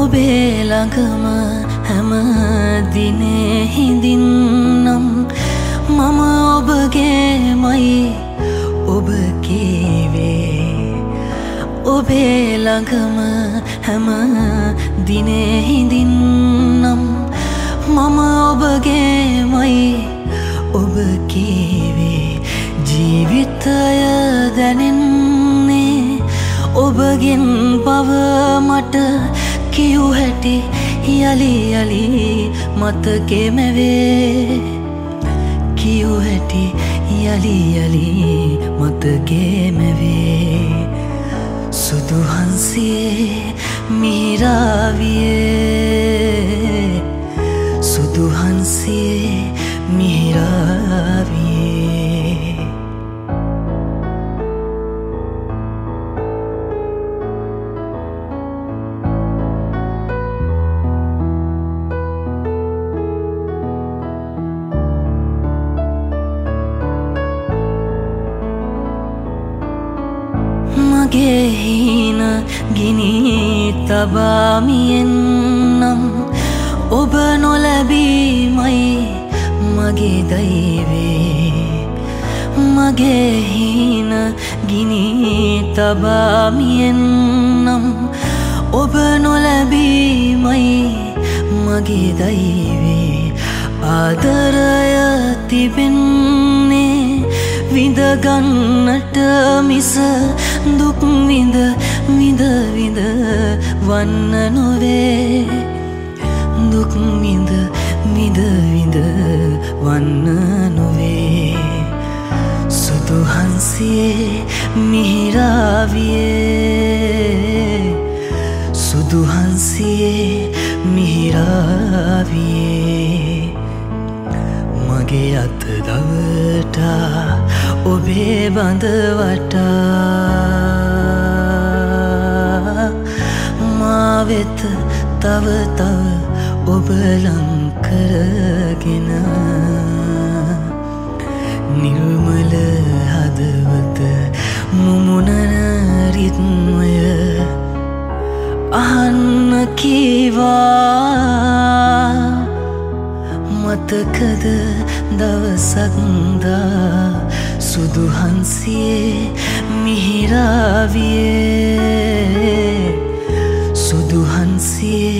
ඔබේ ළඟම හැම දිනේ හිඳින්නම්. මම ඔබගේමයි ඔබ කීවේ. ඔබේ ළඟම හැම දිනේ හිඳින්නම්. මම ඔබගේමයි ඔබ කීවේ. ජීවිතය දැනෙන්නේ ඔබගෙන් බව මට කියු හැටි යළි යළි මතකෙමැවේ කියු හැටි යළි යළි මතකේමැවේ සුදුහන්සේ මිරාවියේ මගේ හීන ගිනි තබාමියෙන්නම් ඔබ නොලැබීමයි මගේ දයිවේ මගේ හීන ගිනි තබාමියෙන්නම් ඔබ නොලැබීමයි මගේ දයිවේ ආදරය තිබෙන්නේ විඳගන්නට මිස දුක්විඳ විඳවිඳ වන්න නොවේ. දුක්විඳ විඳවිඳ වන්න නොවේ. සුදුහන්සේ මිහිරාවියේ. සුදුහන්සේ මිහිරාවියේ. මගේ අත දවටා ඔබේ බඳවටා මාවෙත තව තව ඔබලංකරගෙන නිර්මල හදවත මුමුණන රිත්මය අහන්න කීවා මතකද දවසක්දා සුදුහන්සියේ මිහිරාවියේ? සුදුහන්සියේ